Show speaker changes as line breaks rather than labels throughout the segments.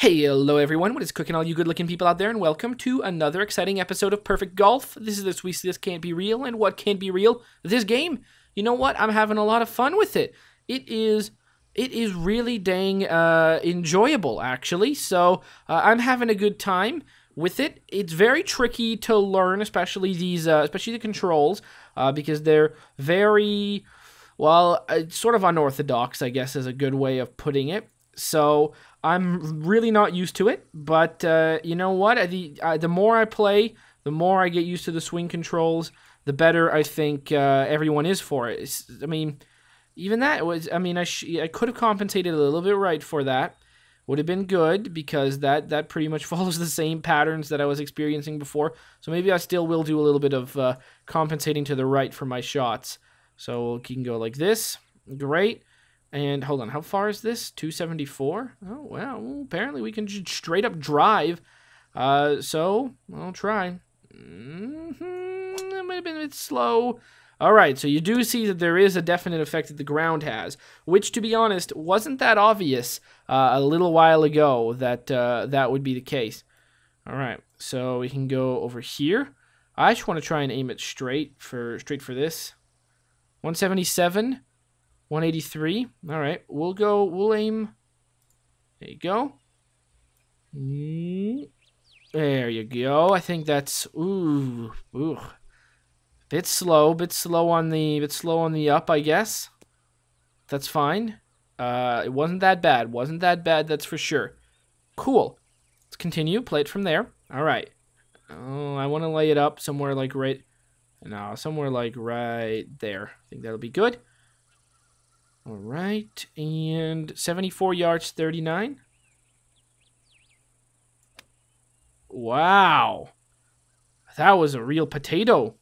Hey, hello everyone. What is cooking, all you good-looking people out there, and welcome to another exciting episode of Perfect Golf. This is this week's This Can't Be Real, and what can't be real? This game. You know what? I'm having a lot of fun with it. It is, it is really dang uh, enjoyable, actually. So uh, I'm having a good time with it. It's very tricky to learn, especially these, uh, especially the controls, uh, because they're very, well, uh, sort of unorthodox. I guess is a good way of putting it. So I'm really not used to it, but uh, you know what? The uh, the more I play, the more I get used to the swing controls, the better I think uh, everyone is for it. It's, I mean, even that was. I mean, I I could have compensated a little bit right for that. Would have been good because that that pretty much follows the same patterns that I was experiencing before. So maybe I still will do a little bit of uh, compensating to the right for my shots. So you can go like this. Great. And hold on, how far is this? 274? Oh, well, apparently we can just straight up drive. Uh, so, I'll try. Mm-hmm, that might have been a bit slow. All right, so you do see that there is a definite effect that the ground has, which, to be honest, wasn't that obvious uh, a little while ago that uh, that would be the case. All right, so we can go over here. I just want to try and aim it straight for straight for this. 177. 183. All right, we'll go, we'll aim. There you go. There you go. I think that's, ooh, ooh. Bit slow, bit slow on the, bit slow on the up, I guess. That's fine. Uh, it wasn't that bad. Wasn't that bad, that's for sure. Cool. Let's continue. Play it from there. All right. Oh, I want to lay it up somewhere like right, no, somewhere like right there. I think that'll be good. All right, and 74 yards, 39. Wow. That was a real potato.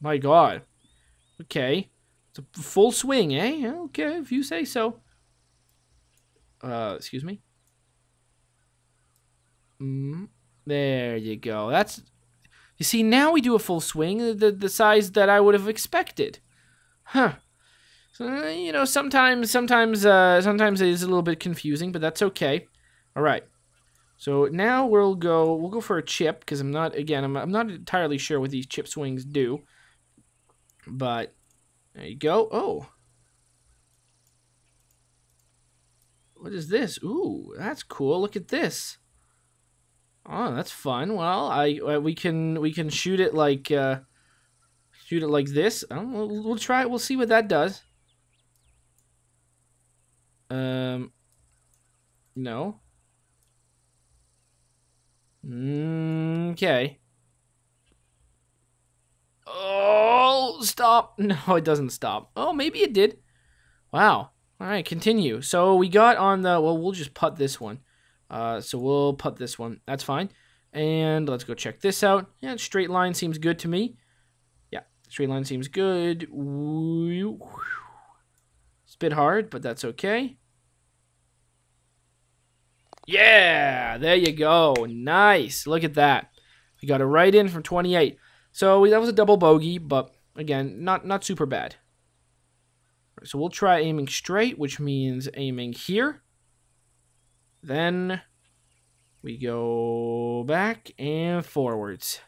My God. Okay. It's a full swing, eh? Okay, if you say so. Uh, excuse me. Mm, there you go. That's... You see, now we do a full swing, the, the size that I would have expected. Huh. So, you know, sometimes, sometimes, uh, sometimes it is a little bit confusing, but that's okay. All right. So now we'll go, we'll go for a chip because I'm not, again, I'm, I'm not entirely sure what these chip swings do. But there you go. Oh. What is this? Ooh, that's cool. Look at this. Oh, that's fun. Well, I uh, we can we can shoot it like uh, shoot it like this. Oh, we'll, we'll try it. We'll see what that does. Um, no. Okay. Oh, stop. No, it doesn't stop. Oh, maybe it did. Wow. All right, continue. So we got on the, well, we'll just put this one. Uh, so we'll put this one. That's fine. And let's go check this out. Yeah, straight line seems good to me. Yeah, straight line seems good. It's a bit hard, but that's okay. Yeah, there you go. Nice. Look at that. We got it right in from 28. So that was a double bogey, but again, not not super bad. So we'll try aiming straight, which means aiming here. Then we go back and forwards.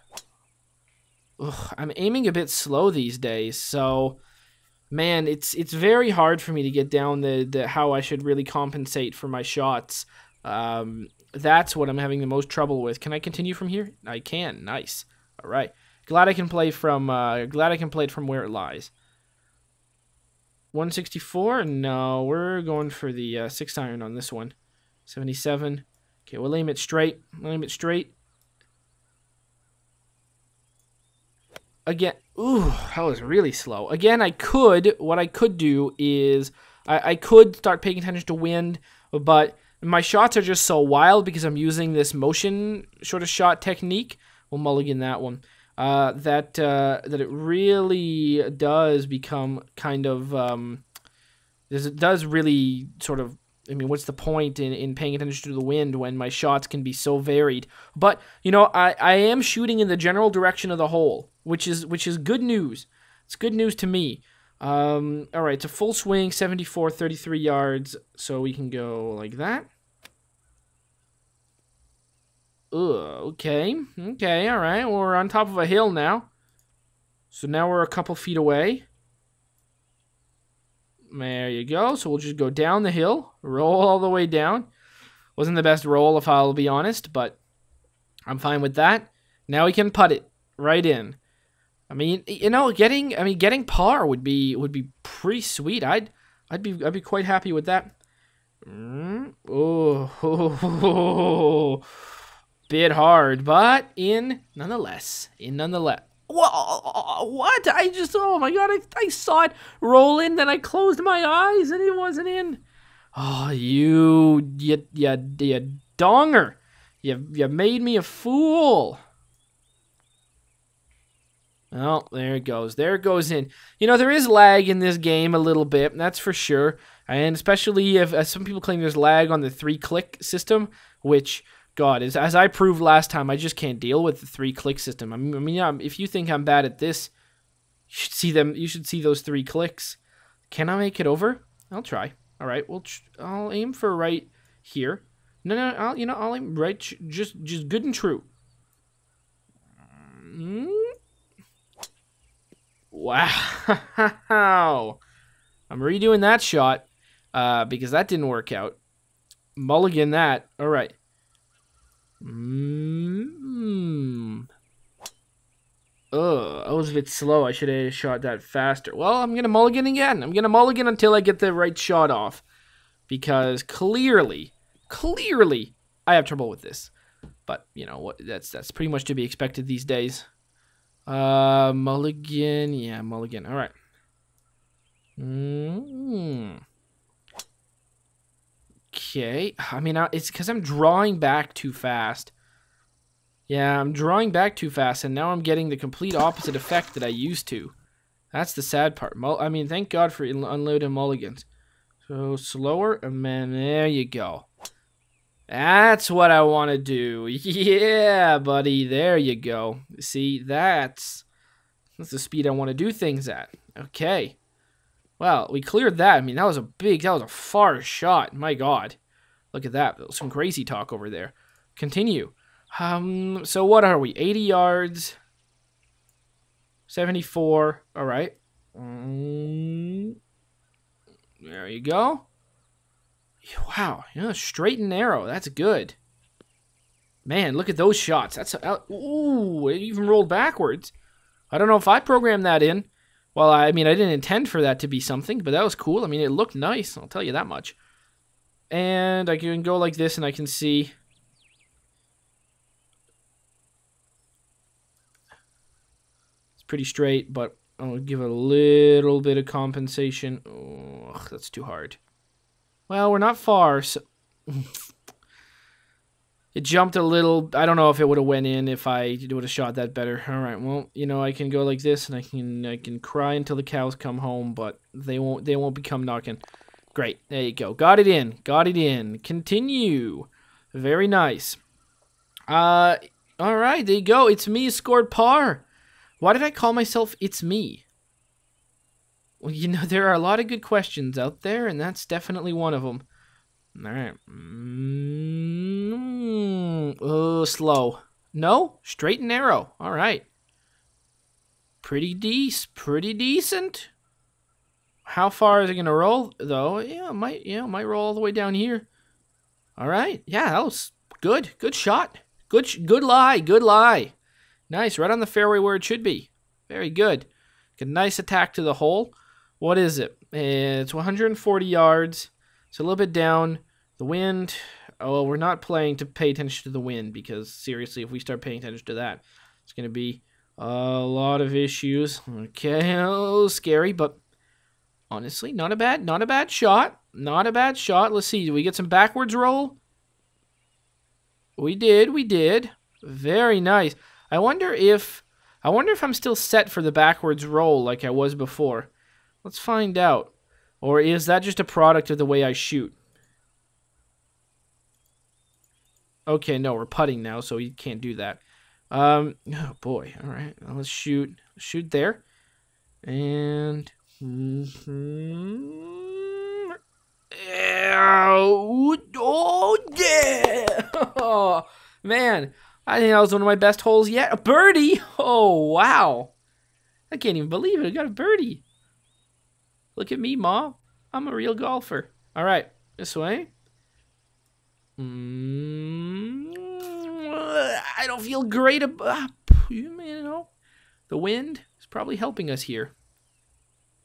Ugh, I'm aiming a bit slow these days, so man, it's it's very hard for me to get down the, the how I should really compensate for my shots. Um, that's what I'm having the most trouble with. Can I continue from here? I can. Nice. All right. Glad I can play from. Uh, glad I can play it from where it lies. 164. No, we're going for the uh, six iron on this one. 77. Okay, we'll aim it straight. We'll aim it straight. Again, ooh, that was really slow. Again, I could. What I could do is I, I could start paying attention to wind, but my shots are just so wild because I'm using this motion sort of shot technique. We'll mulligan that one. Uh, that uh, that it really does become kind of um, it does really sort of I mean, what's the point in, in paying attention to the wind when my shots can be so varied? But you know, I, I am shooting in the general direction of the hole, which is which is good news. It's good news to me. Um, all right, it's a full swing, 74, 33 yards, so we can go like that. Ugh, okay. Okay, all right. Well, we're on top of a hill now. So now we're a couple feet away. There you go. So we'll just go down the hill, roll all the way down. Wasn't the best roll, if I'll be honest, but I'm fine with that. Now we can put it right in. I mean, you know, getting I mean, getting par would be would be pretty sweet. I'd I'd be I'd be quite happy with that. Mm, oh, bit hard, but in nonetheless, in nonetheless. What? I just, oh my god, I, I saw it roll in, then I closed my eyes and it wasn't in. Oh, you, you, you, you donger. You, you made me a fool. Oh, there it goes. There it goes in. You know, there is lag in this game a little bit, that's for sure. And especially if some people claim there's lag on the three click system, which God, as, as I proved last time, I just can't deal with the three click system. I mean, I mean yeah, if you think I'm bad at this, you should see them. You should see those three clicks. Can I make it over? I'll try. All right, well, I'll aim for right here. No, no, I'll you know I'll aim right, just just good and true. Mm. Wow, I'm redoing that shot uh, because that didn't work out. Mulligan that. All right. Hmm. Ugh, I was a bit slow. I should have shot that faster. Well, I'm going to mulligan again. I'm going to mulligan until I get the right shot off. Because clearly, clearly, I have trouble with this. But, you know, what that's that's pretty much to be expected these days. Uh, mulligan. Yeah, mulligan. All right. Hmm. Okay. I mean, it's because I'm drawing back too fast. Yeah, I'm drawing back too fast, and now I'm getting the complete opposite effect that I used to. That's the sad part. I mean, thank God for unloading mulligans. So, slower, and then there you go. That's what I want to do. Yeah, buddy, there you go. See, that's, that's the speed I want to do things at. Okay. Well, we cleared that. I mean, that was a big, that was a far shot. My God. Look at that. Some crazy talk over there. Continue. Um, so what are we? 80 yards. 74. All right. Mm, there you go. Wow. Yeah, straight and narrow. That's good. Man, look at those shots. That's uh, ooh, it even rolled backwards. I don't know if I programmed that in. Well, I mean, I didn't intend for that to be something, but that was cool. I mean, it looked nice. I'll tell you that much. And I can go like this, and I can see... It's pretty straight, but I'll give it a little bit of compensation. Oh, that's too hard. Well, we're not far, so... It jumped a little. I don't know if it would have went in if I would have shot that better. All right. Well, you know, I can go like this, and I can I can cry until the cows come home, but they won't they won't become knocking. Great. There you go. Got it in. Got it in. Continue. Very nice. Uh, all right. There you go. It's me scored par. Why did I call myself It's Me? Well, you know, there are a lot of good questions out there, and that's definitely one of them. All right. Mm, oh, slow. No, straight and narrow. All right. Pretty decent. Pretty decent. How far is it gonna roll though? Yeah, might yeah, might roll all the way down here. All right. Yeah, that was good. Good shot. Good good lie. Good lie. Nice. Right on the fairway where it should be. Very good. A nice attack to the hole. What is it? It's 140 yards. It's a little bit down. The wind, oh, well, we're not playing to pay attention to the wind because seriously, if we start paying attention to that, it's going to be a lot of issues. Okay, oh, scary, but honestly, not a bad, not a bad shot. Not a bad shot. Let's see, do we get some backwards roll? We did, we did. Very nice. I wonder if, I wonder if I'm still set for the backwards roll like I was before. Let's find out. Or is that just a product of the way I shoot? Okay, no, we're putting now, so you can't do that. Um, oh boy. All right, let's shoot. Shoot there, and mm-hmm. oh yeah, Man, I think that was one of my best holes yet. A birdie! Oh, wow. I can't even believe it. I got a birdie. Look at me, Ma. I'm a real golfer. All right, this way. Mm, I don't feel great about, you know, the wind is probably helping us here.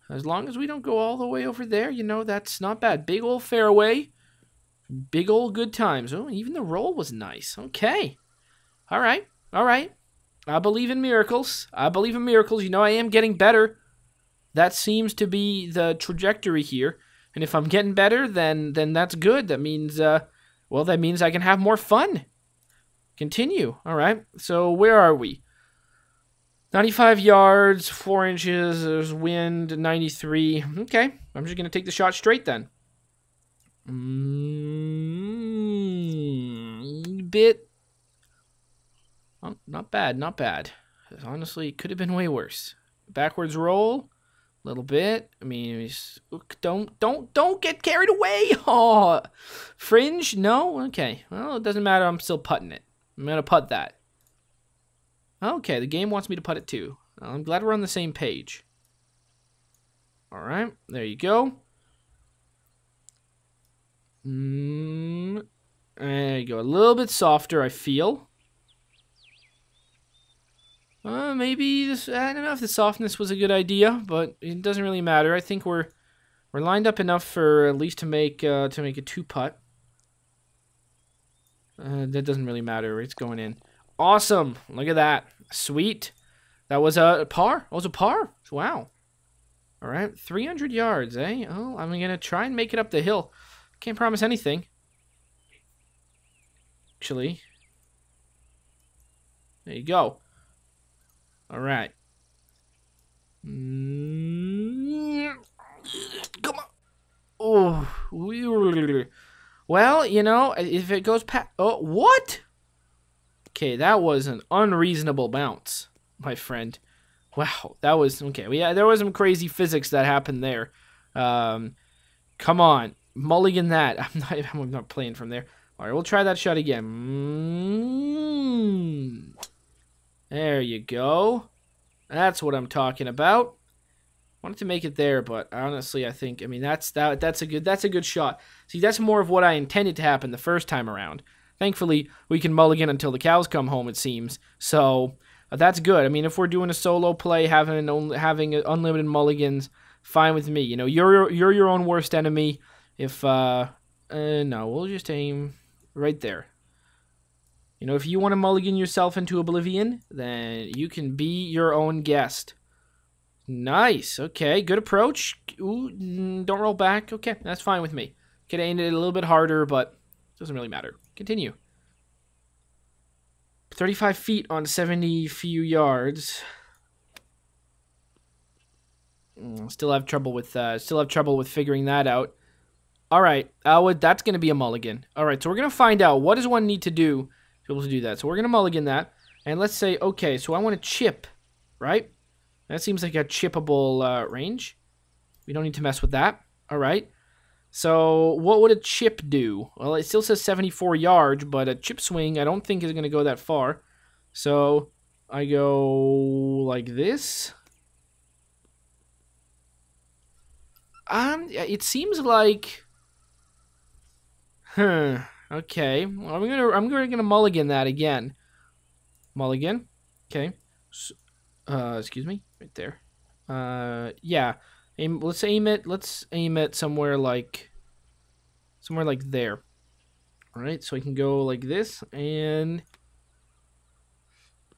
As long as we don't go all the way over there, you know, that's not bad. Big old fairway. Big old good times. Oh, even the roll was nice. Okay. All right. All right. I believe in miracles. I believe in miracles. You know, I am getting better. That seems to be the trajectory here. And if I'm getting better, then then that's good. That means, uh, well, that means I can have more fun. Continue. All right. So where are we? 95 yards, 4 inches, there's wind, 93. Okay, I'm just going to take the shot straight then. Mm, bit. Oh, not bad, not bad. Honestly, it could have been way worse. Backwards roll, little bit. I mean, don't don't don't get carried away. Oh, fringe? No. Okay. Well, it doesn't matter. I'm still putting it. I'm gonna putt that. Okay, the game wants me to put it too. I'm glad we're on the same page. All right, there you go. Mm, there you go. A little bit softer, I feel. Uh, maybe this. I don't know if the softness was a good idea, but it doesn't really matter. I think we're we're lined up enough for at least to make uh, to make a two putt. Uh, that doesn't really matter. It's going in. Awesome. Look at that. Sweet. That was a par. That was a par. Wow. All right. 300 yards, eh? Oh, I'm going to try and make it up the hill. Can't promise anything. Actually. There you go. All right. Come on. Oh. Well, you know, if it goes past... Oh, what? Okay, that was an unreasonable bounce, my friend. Wow, that was... Okay, yeah, there was some crazy physics that happened there. Um, come on. Mulligan that. I'm not, I'm not playing from there. All right, we'll try that shot again. Mm. There you go. That's what I'm talking about. Wanted to make it there, but honestly, I think I mean that's that that's a good that's a good shot. See, that's more of what I intended to happen the first time around. Thankfully, we can mulligan until the cows come home. It seems so. Uh, that's good. I mean, if we're doing a solo play, having having unlimited mulligans, fine with me. You know, you're you're your own worst enemy. If uh, uh no, we'll just aim right there. You know, if you want to mulligan yourself into oblivion, then you can be your own guest. Nice. Okay, good approach. Ooh, mm, don't roll back. Okay, that's fine with me. Could aim it a little bit harder, but it doesn't really matter. Continue. 35 feet on 70 few yards. Mm, still have trouble with uh, still have trouble with figuring that out. All right, uh, that's going to be a mulligan. All right, so we're going to find out what does one need to do to be able to do that. So we're going to mulligan that, and let's say okay, so I want to chip, right? That seems like a chippable uh, range. We don't need to mess with that. All right. So what would a chip do? Well, it still says 74 yards, but a chip swing I don't think is going to go that far. So I go like this. Um, it seems like, huh? Okay, well, I'm gonna I'm gonna, mulligan that again. Mulligan. Okay. So, uh, excuse me, right there. Uh, yeah. Aim. Let's aim it. Let's aim it somewhere like, somewhere like there. All right. So I can go like this and.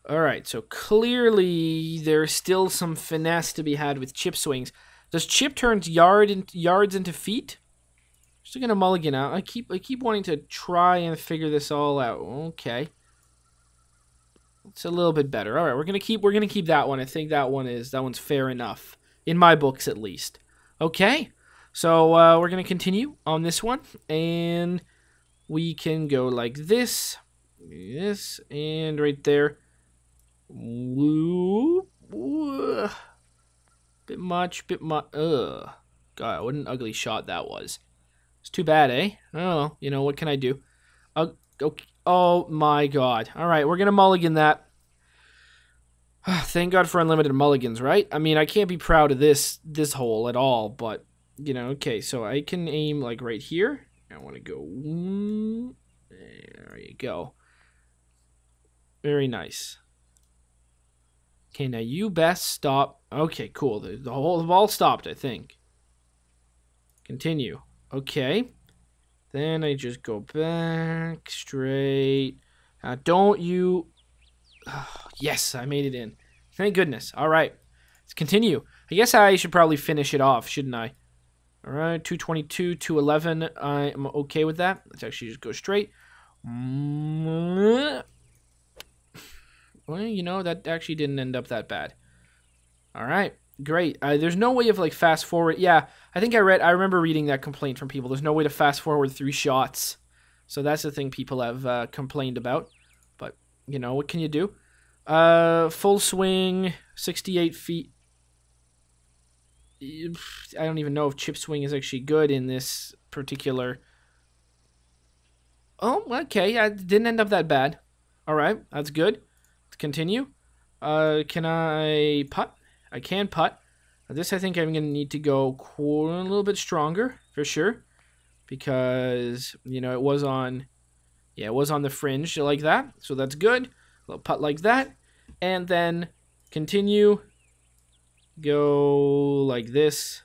All right. So clearly there's still some finesse to be had with chip swings. Does chip turns yard in, yards into feet? Just gonna mulligan out. I keep I keep wanting to try and figure this all out. Okay. It's a little bit better. All right, we're gonna keep we're gonna keep that one. I think that one is that one's fair enough in my books at least. Okay, so uh, we're gonna continue on this one, and we can go like this, this, and right there. Whoop. Bit much, bit much. Ugh. God, what an ugly shot that was. Too bad, eh? Oh, you know what can I do? Okay. Oh my god. All right, we're going to mulligan that. Thank God for unlimited mulligans, right? I mean, I can't be proud of this this hole at all, but you know, okay, so I can aim like right here. I want to go there you go. Very nice. Okay, now you best stop. Okay, cool. The, the whole the ball stopped, I think. Continue. Okay. Then I just go back straight. Now, don't you... Oh, yes, I made it in. Thank goodness. All right. Let's continue. I guess I should probably finish it off, shouldn't I? All right, 222, 211. I'm okay with that. Let's actually just go straight. Well, you know, that actually didn't end up that bad. All right, great. Uh, there's no way of like fast forward. Yeah, I think I read. I remember reading that complaint from people. There's no way to fast forward through shots. So that's the thing people have uh, complained about. But you know, what can you do? Uh, full swing, 68 feet. I don't even know if chip swing is actually good in this particular Oh, okay. I didn't end up that bad. All right, that's good. Let's continue. Uh, can I putt? I can putt. This I think I'm going to need to go a little bit stronger for sure. Because, you know, it was on, yeah, it was on the fringe like that. So that's good. A little putt like that. And then continue. Go like this.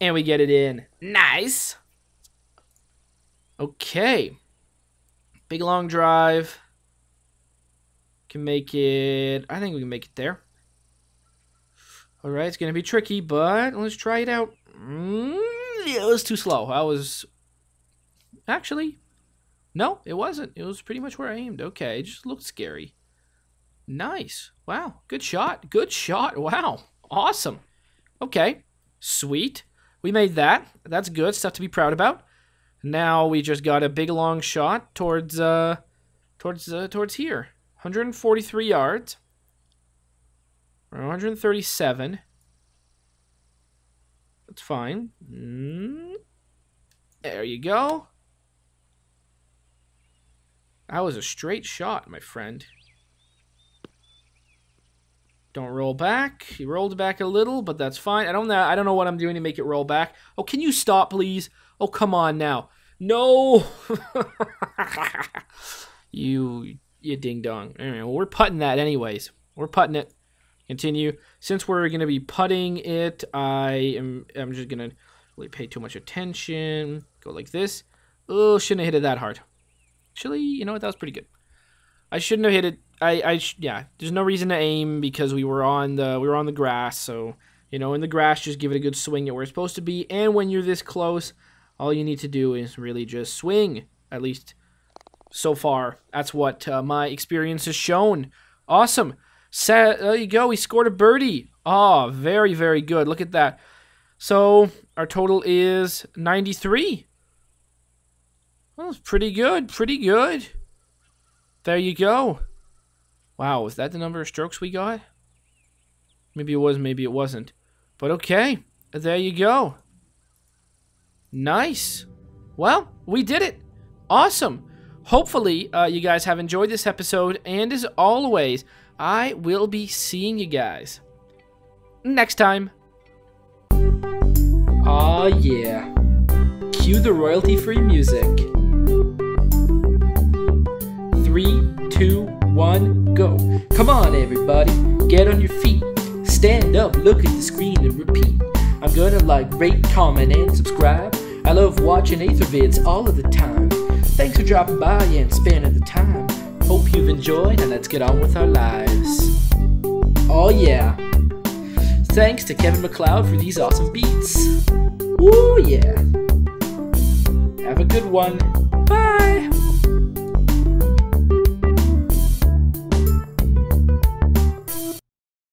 And we get it in. Nice. Okay. Big long drive. Can make it... I think we can make it there. Alright, it's going to be tricky, but let's try it out. Mm, yeah, it was too slow. I was... Actually, no, it wasn't. It was pretty much where I aimed. Okay, it just looked scary. Nice. Wow, good shot. Good shot. Wow, awesome. Okay, sweet. We made that. That's good. Stuff to be proud about. Now we just got a big long shot towards uh towards uh, towards here. 143 yards. 137. That's fine. Mm. There you go. That was a straight shot, my friend. Don't roll back. He rolled back a little, but that's fine. I don't know. I don't know what I'm doing to make it roll back. Oh, can you stop, please? Oh, come on now. No! you, you ding dong. Anyway, well, we're putting that anyways. We're putting it. Continue. Since we're going to be putting it, I am I'm just going to really pay too much attention. Go like this. Oh, shouldn't have hit it that hard. Actually, you know what? That was pretty good. I shouldn't have hit it. I, I, yeah. There's no reason to aim because we were on the, we were on the grass. So, you know, in the grass, just give it a good swing at where it's supposed to be. And when you're this close, all you need to do is really just swing, at least so far. That's what uh, my experience has shown. Awesome. Sa- there you go. We scored a birdie. Oh, very, very good. Look at that. So our total is 93. Well, that's pretty good. Pretty good. There you go. Wow, was that the number of strokes we got? Maybe it was, maybe it wasn't. But okay, there you go. Nice. Well, we did it. Awesome. Hopefully, uh, you guys have enjoyed this episode, and as always, I will be seeing you guys next time. Aw, oh, yeah. Cue the royalty free music. Three, two, one, go. Come on, everybody, get on your feet. Stand up, look at the screen, and repeat. I'm gonna like, rate, comment, and subscribe. I love watching Ather vids all of the time. Thanks for dropping by and spending the time. Hope you've enjoyed, and let's get on with our lives. Oh yeah. Thanks to Kevin MacLeod for these awesome beats. Woo yeah. Have a good one.